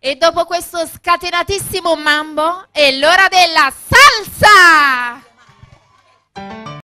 E dopo questo scatenatissimo mambo è l'ora della salsa!